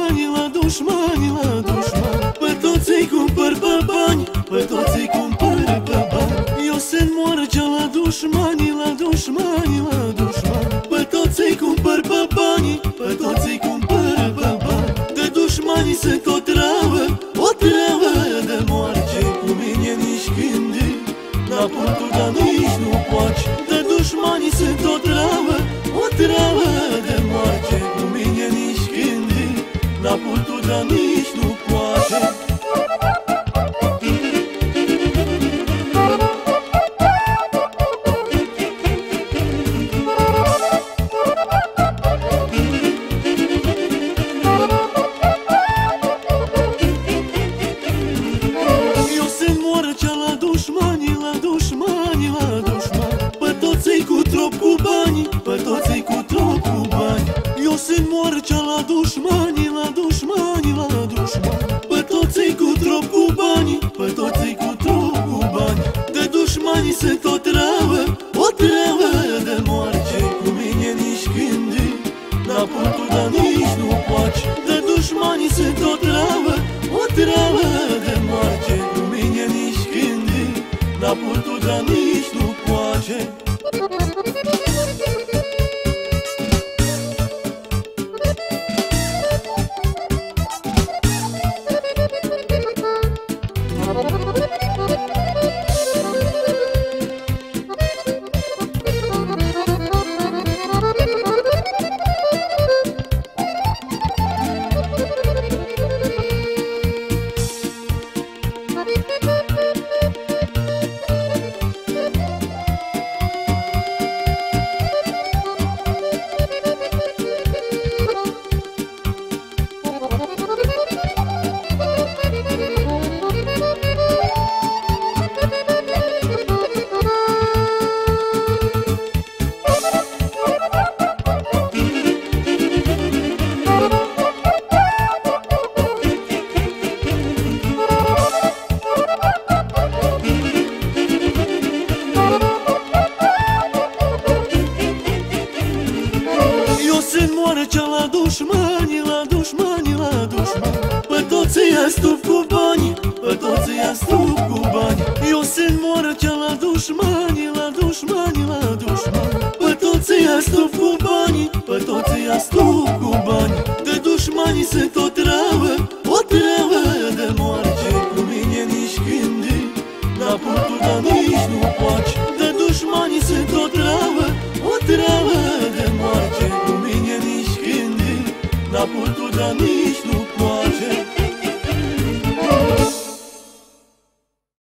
dușmani, la dușmani, la dușmani Pe toți îi cumpăr pe bani, pe toți îi cumpăr pe bani. Eu sunt morgea la dușmani, la dușmani, la dușmani Pe toți îi cumpăr pe bani, pe toți îi cumpăr pe bani. De dușmani sunt o travă, o travă de moarge Cu mine nici gândi, n-a dar nici nu poaci De dușmani sunt bani Pe toți cu trup cu bani Eu sunt moarcea la dușmani La dușmani, la dușmani Pe toți cu trup cu bani Pe toți cu trup cu bani De dușmani se tot rău O treabă de moarce Cu mine nici când N-a putut, dar nici nu poace De dușmani se tot rău O treabă de moarce Cu mine nici când N-a putut, dar nici nu poace Eu sunt moarcea la dușmani, la dușmani, la dușmani. Pe toți ia stup cu bani, pe toți ia stup cu bani. Eu sunt moarcea la dușmani, la dușmani, la dușmani. Pe toți ia stup cu bani, pe toți ia stup cu bani. De dușmani se tot treabă de moarce